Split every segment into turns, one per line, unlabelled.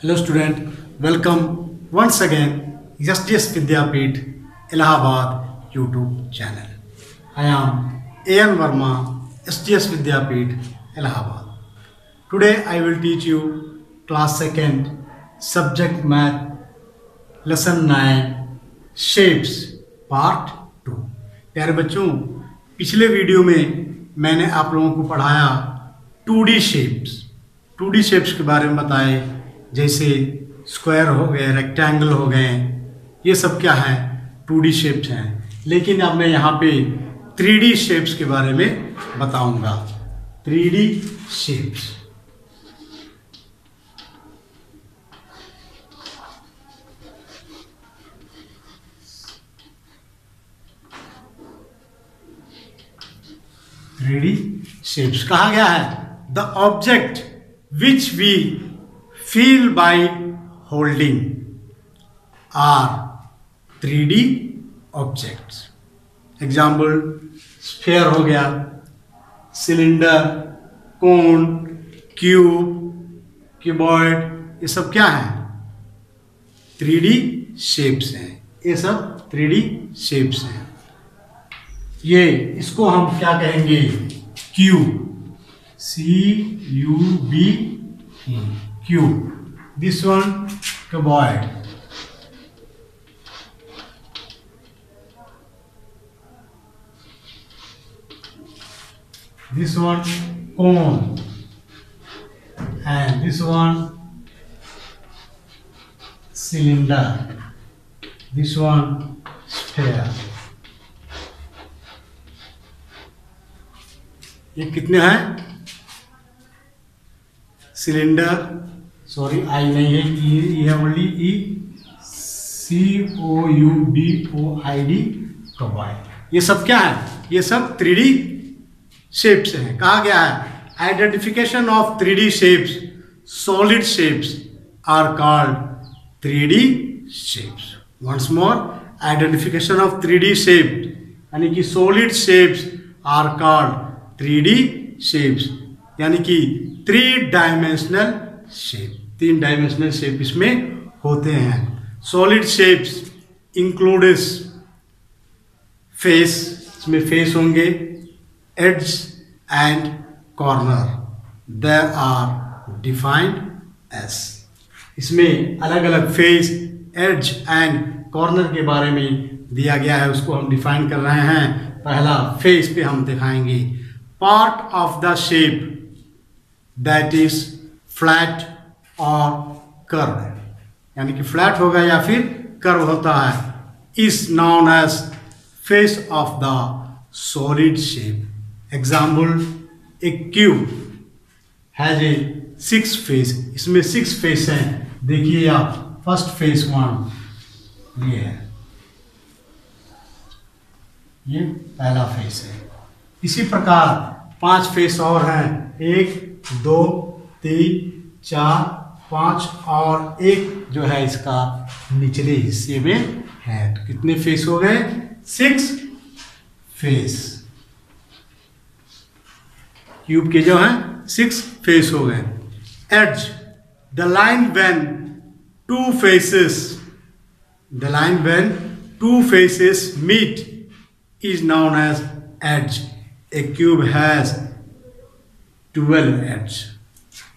Hello student welcome once again yes Vidyapeeth Allahabad YouTube channel I am A N Verma S T S Vidyapeeth Allahabad today I will teach you class second subject math lesson nine shapes part two प्यारे बच्चों, पिछले video में मैंने आप लोगों को पढ़ाया two D shapes two D shapes के बारे में बताए जैसे स्क्वायर हो गए रेक्टेंगल हो गए, ये सब क्या है? टू डी शेप्स हैं। लेकिन अब मैं यहाँ पे थ्री डी शेप्स के बारे में बताऊँगा। Three D shapes three D shapes कहा गया है the object which we feel by holding are three D objects example sphere हो गया सिलेंडर कोन क्यूब क्यूबॉइड ये सब क्या है? थ्री डी शेप्स हैं। ये सब थ्री डी शेप्स हैं। ये, इसको हम क्या कहेंगे? Q C U B Q this one cuboid this one cone and this one cylinder this one sphere ये कितने हैं सिलेंडर सॉरी आई नहीं है ई ई है only E C O U B O I D cuboid ये सब क्या है? ये सब थ्री डी शेप्स हैं। कहा गया है? Identification of three D shapes solid shapes are called three D shapes once more identification of three D shape यानी कि solid shapes are called three D shapes यानी कि थ्री डायमेंशनल शेप तीन dimensional shape इसमें होते हैं। Solid shapes includes face इसमें face होंगे edges and corner there are defined as इसमें अलग अलग फेस एड्ज एंड कॉर्नर के बारे में दिया गया है, उसको हम डिफाइन कर रहे हैं। पहला फेस पे हम दिखाएँगे। Part of the shape that is flat और कर्व यानी कि फ्लैट होगा या फिर कर्व होता है। Is known as face of the solid shape example a cube has a six face इसमें सिक्स फेस हैं। देखिए आप फ़र्स्ट फेस वन ये है। ये पहला फेस है। इसी प्रकार पाँच फेस और हैं। एक, दो, तीन, चार पाँच और एक जो है इसका निचले हिस्से में है। तो कितने फेस हो गए? सिक्स फेस क्यूब के जो है सिक्स फेस हो गए। Edge the line when two faces the line when two faces meet is known as edge. A cube has 12 edge.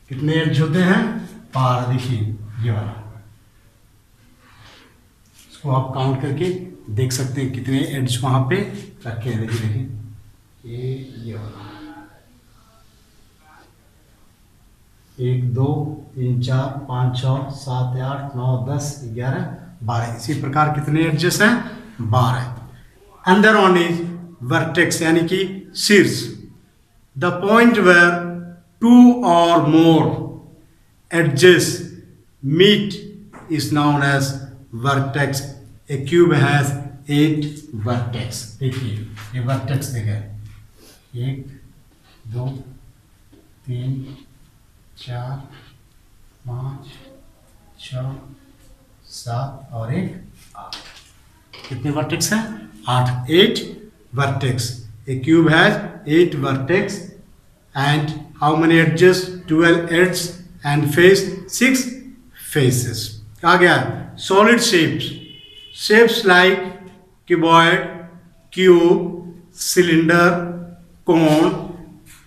कितने एड्ज होते हैं? देखिए ये वाला इसको आप काउंट करके देख सकते हैं कितने एड्स वहाँ पे रखे हैं। देखिए देखिए। ये ये वाला एक, दो, तीन, चार, पाँच, छः, सात, आठ, नौ, दस, ग्यारह, बारह। इसी प्रकार कितने एडजस्ट हैं? बारह। अंदर ऑन इज़ वर्टेक्स यानी कि शीर्ष। द पॉइंट वेयर टू और more edges meet is known as vertex a cube has eight vertex देखिए ये वर्टेक्स देखिए एक, दो, तीन, चार, पाँच, छ, सात और एक आठ। कितने वर्टेक्स हैं? आठ। Eight vertex a cube has eight vertex. And how many edges? 12 edges. And face 6 faces आ गया solid shapes shapes like cuboid cube cylinder cone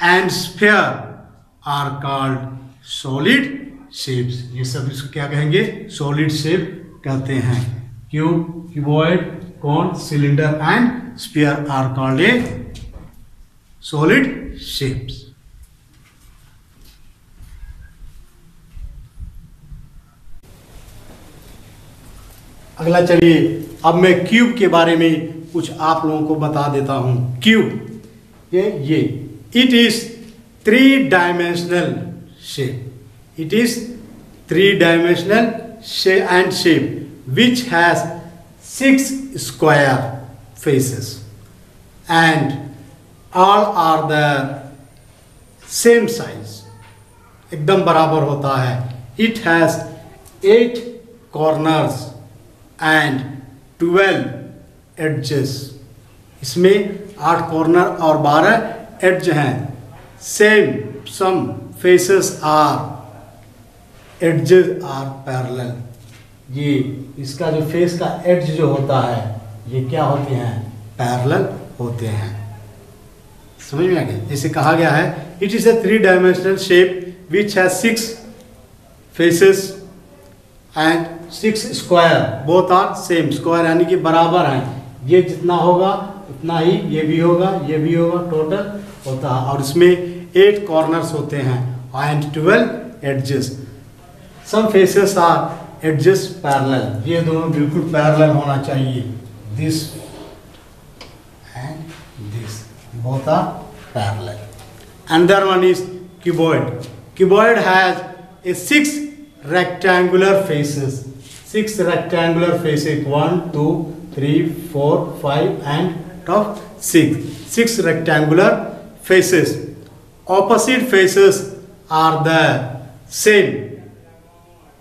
and sphere are called solid shapes ये सब इसको क्या कहेंगे? सॉलिड शेप कहते हैं। Cube cuboid cone cylinder and sphere are called a solid shapes अगला चलिए, अब मैं क्यूब के बारे में कुछ आप लोगों को बता देता हूँ। क्यूब, ये ये। It is three dimensional shape it is three dimensional and shape which has six square faces and all are the same size एकदम बराबर होता है। It has eight corners and twelve edges इसमें आठ कॉर्नर और बारह एड्ज हैं। Same some faces are edges are parallel ये इसका जो फेस का एड्ज जो होता है, ये क्या होते हैं? पैरेलल होते हैं। समझ में आ गया? जैसे कहा गया है it is a three dimensional shape which has six faces and six square. Both are same square यानी कि बराबर हैं। ये जितना होगा, उतना ही ये भी होगा, ये भी होगा टोटल होता है। और इसमें एट कॉर्नर्स होते हैं and twelve edges some faces are adjust parallel ये दोनों बिल्कुल पैरेलल होना चाहिए। This and this both are parallel. Another one is cuboid. Cuboid has a six rectangular faces. Six rectangular faces. One, two, three, four, five, and top six. Six rectangular faces. Opposite faces are the same.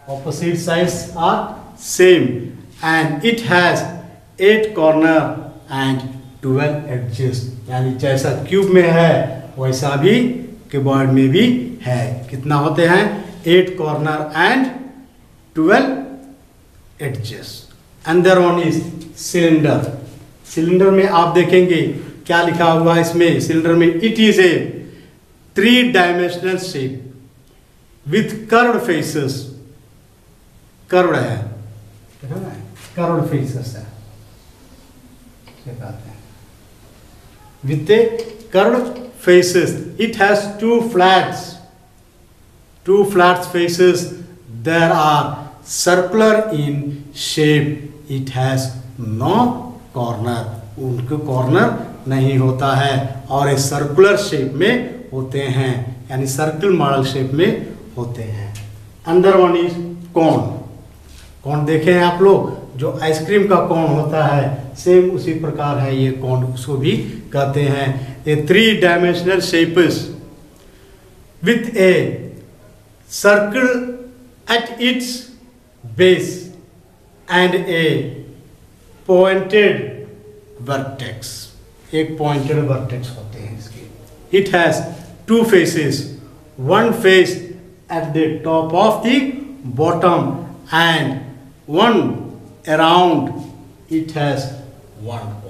Opposite sides are same, and it has eight corner and twelve edges यानी जैसा cube में है वैसा भी keyboard में भी है कितना होते हैं eight corner and twelve edges अंदर वन इज़ सिलेंडर सिलेंडर में आप देखेंगे क्या लिखा हुआ है इसमें? सिलेंडर में it is a three dimensional shape with curve faces curve है कर्व फेसेस है। कहते हैं। With a curved faces. It has two flats. Two flat faces. There are circular in shape. It has no corner. उनको corner नहीं होता है और ये सर्कुलर शेप में होते हैं यानी सर्कल मॉडल शेप में होते हैं अंदर वन इज़ कौन कौन देखे हैं आप लोग, जो आइसक्रीम का कौन होता है सेम उसी प्रकार है ये कौन उसको भी कहते हैं a three dimensional shapes with a circle at its base and a pointed vertex एक पॉइंटेड वर्टेक्स होते हैं इसके। It has two faces one face at the top of the bottom and one around it has one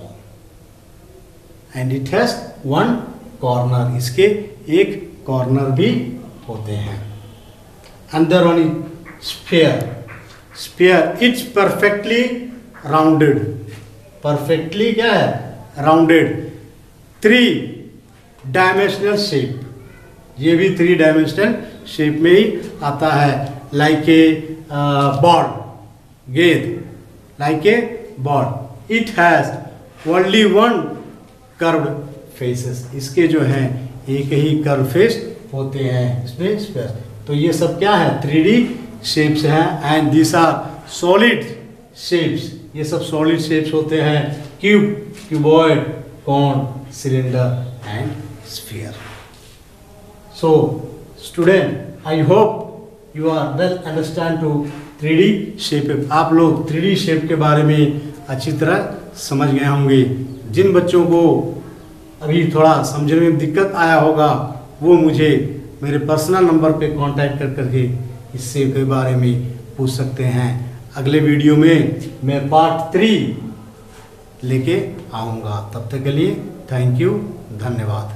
and it has one corner इसके एक corner भी होते हैं। अंदर one sphere sphere it's perfectly rounded perfectly क्या है? Rounded three dimensional shape ये भी थ्री डायमेंशनल शेप में ही आता है. लाइक ए बॉल गेंद like a ball it has only one curve faces इसके जो हैं, एक ही कर्व फेस होते हैं. इसमें स्पेस तो ये सब क्या है? थ्री डी शेप्स हैं and this are solid shapes ये सब सॉलिड शेप्स होते हैं। Cube cuboid cone cylinder and sphere so student I hope you are well understand two three D shape आप लोग थ्री डी शेप के बारे में अच्छी तरह समझ गए होंगे। जिन बच्चों को अभी थोड़ा समझने में दिक्कत आया होगा, वो मुझे मेरे पर्सनल नंबर पे कांटेक्ट कर करके इस इससे के बारे में पूछ सकते हैं। अगले वीडियो में मैं पार्ट थ्री लेके आऊँगा। तब तक के लिए थैंक यू धन्यवाद।